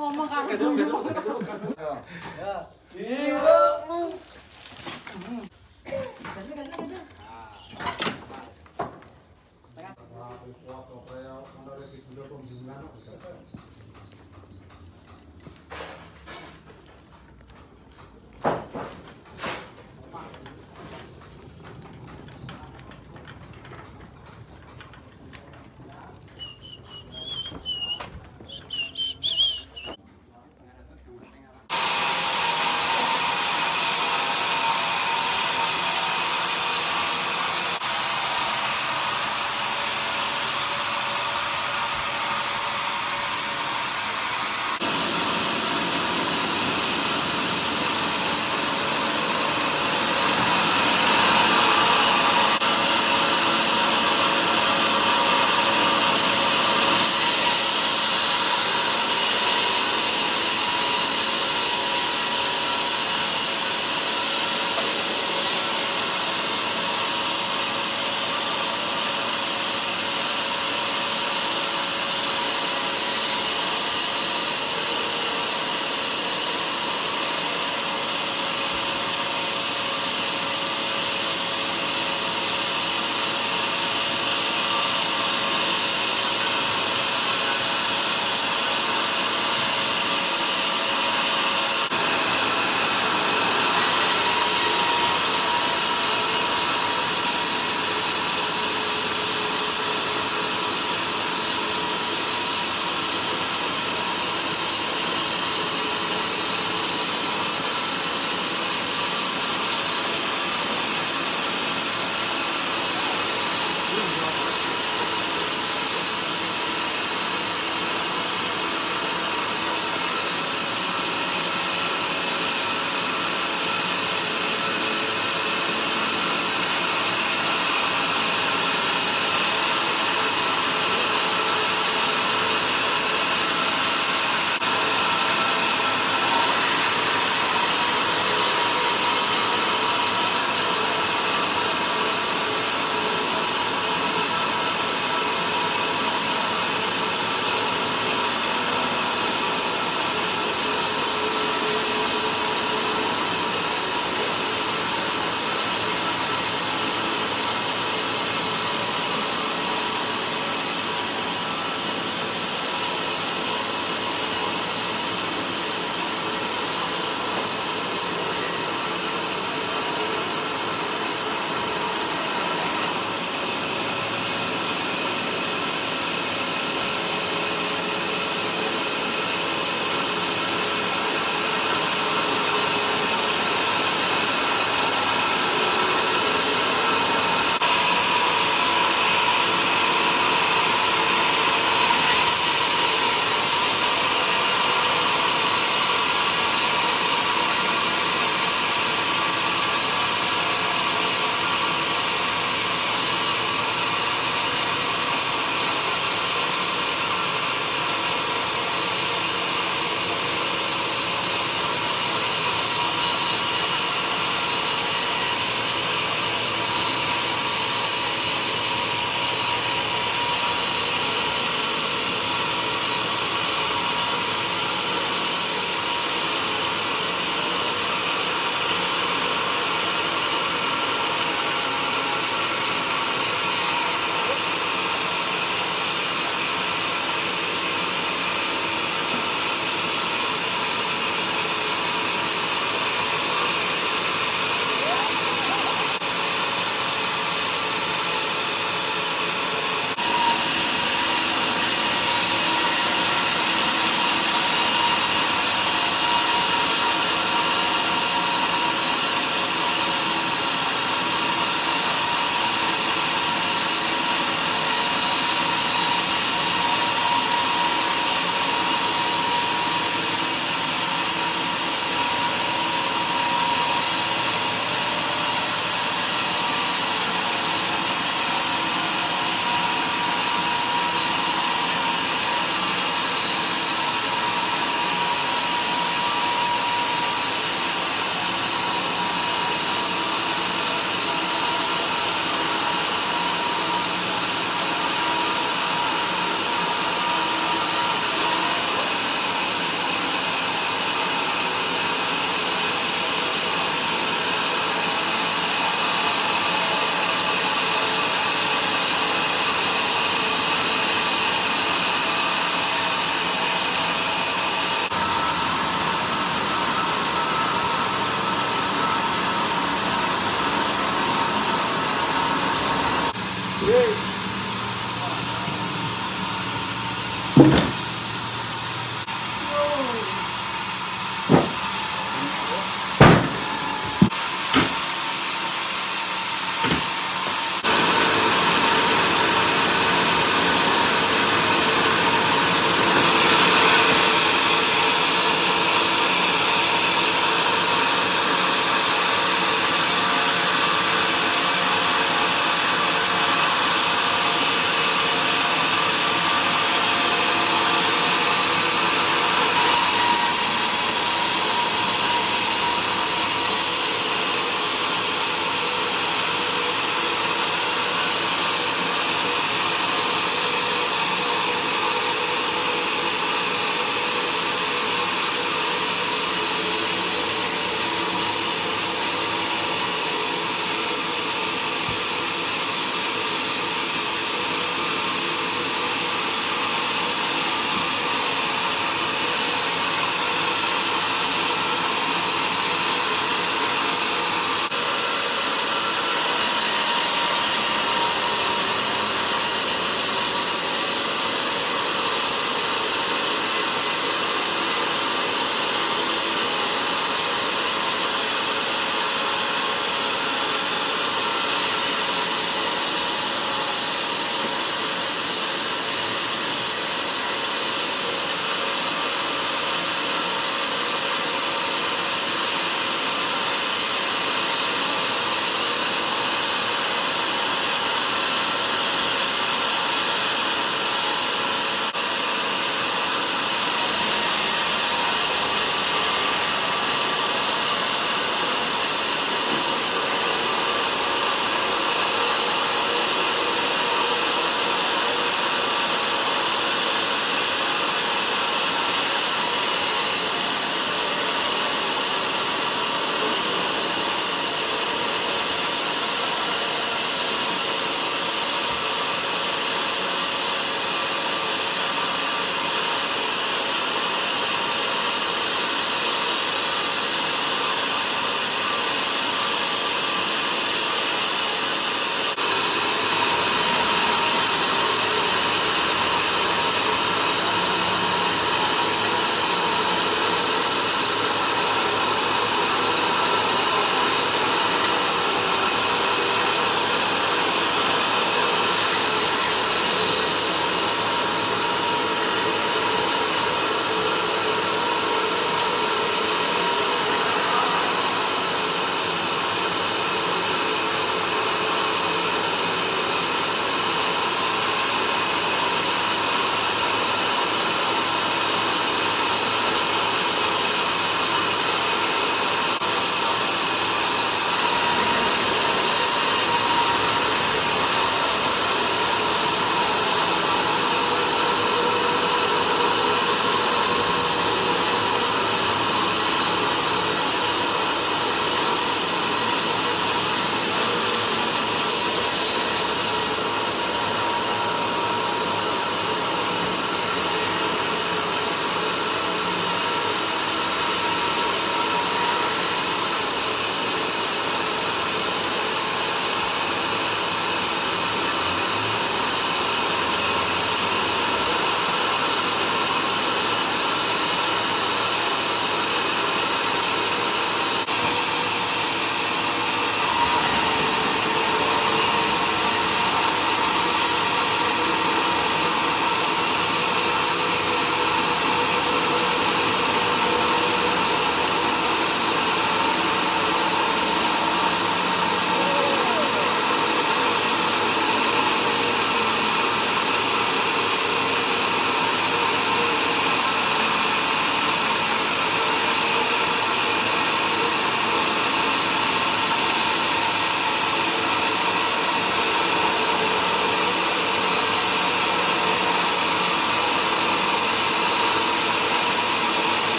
넘어가. 야, 뒤로. Hey.